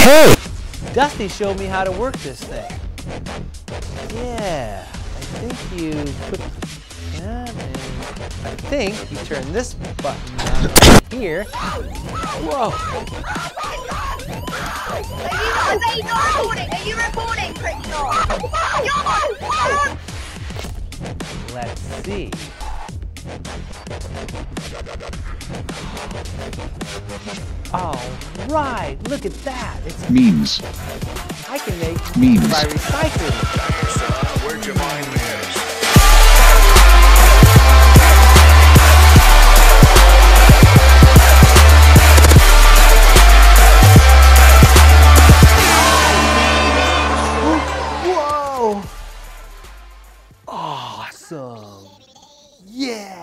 Hey! Dusty showed me how to work this thing. Yeah, I think you put that and I think you turn this button on here. Whoa! Are you, are you recording? Are you recording, Let's see. Alright, look at that. It's memes. I can make memes by recycling. Whoa! Awesome. Yeah.